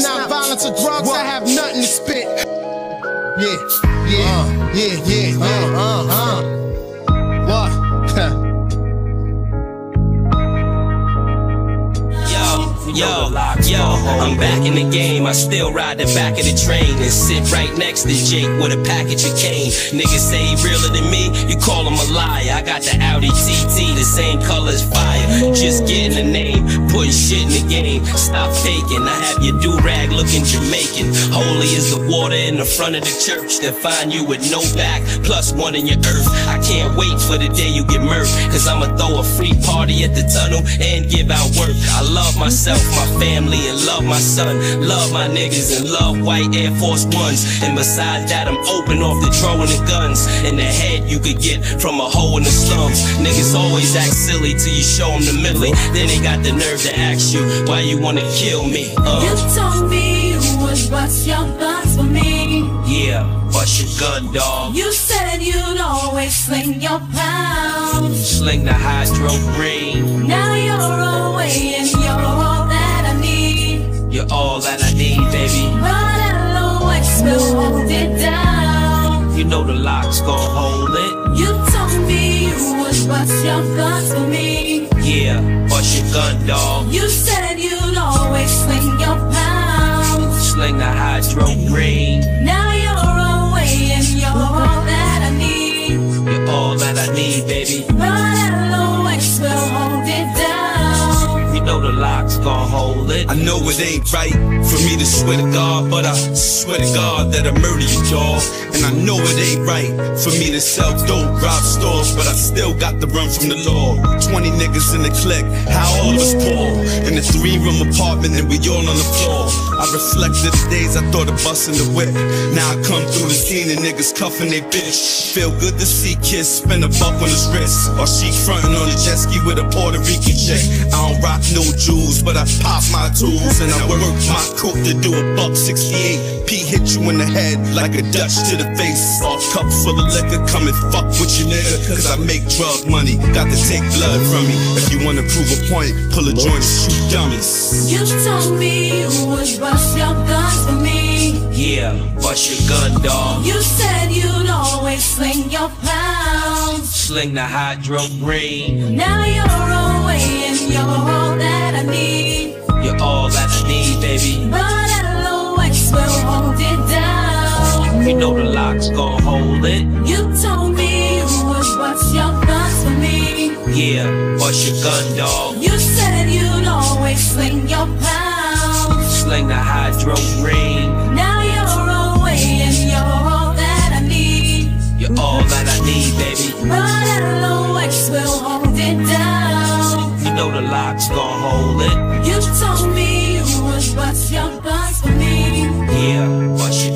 snuffing out violence or drugs, I have nothing to spit. Yeah, yeah, yeah, yeah, yeah. Uh, uh. What? Yo, yo, I'm back in the game. I still ride the back of the train and sit right next to Jake with a package of cane. Niggas say he realer than me, you call him a liar. I got the Audi TT, the same color as fire. Just getting a name, putting shit in the game. Stop faking, I have your do rag looking Jamaican. Holy is the water in the front of the church that find you with no back, plus one in your earth. I can't wait for the day you get murked, cause I'ma throw a free party at the tunnel and give out work. I love myself my family and love my son. Love my niggas and love white Air Force Ones. And besides that, I'm open off the throwing the guns. In the head you could get from a hole in the slums. Niggas always act silly till you show them the millie. Then they got the nerve to ask you why you wanna kill me. Uh. You told me you would bust your guns for me. Yeah, bust your gun, dog. You said you'd always sling your pounds. Sling the hydro green. Now you're away and know the LOX gon' hold it. You told me you would bust your guns for me. Yeah, bust your gun, dog. You said you'd always sling your pounds. Sling the hydro green. The LOX gon' hold it. I know it ain't right for me to swear to God, but I swear to God that I murder y'all. And I know it ain't right for me to sell dope, rob stores, but I still got to run from the law. 20 niggas in the clique, how all of us poor. In a three room apartment and we all on the floor. I reflected the days I thought of busting the whip. Now I come through the scene and niggas cuffing they bitch. Feel good to see kids spend a buck on his wrist. Or she frontin' on a jet ski with a Puerto Rican chick. I don't rock no jewels, but I pop my tools and I work my coupe to do a buck 68. P hit you in the head like a Dutch to the face. All cup full of liquor, come and fuck with your nigga. Cause I make drug money, got to take blood from me. If you wanna prove a point, pull a joint, and shoot dummies. You told me you would bust your me. Yeah, bust your gun, dog. You said you'd always sling your pounds. Sling the hydro green. Now you're away and you're all that I need. You're all that I need, baby. But LOX will hold it down. You know the LOX gon' hold it. You told me you would bust your guns for me. Yeah, bust your gun, dog. know the LOX gon' hold it. You told me you was what's your buzz for me. Yeah, but you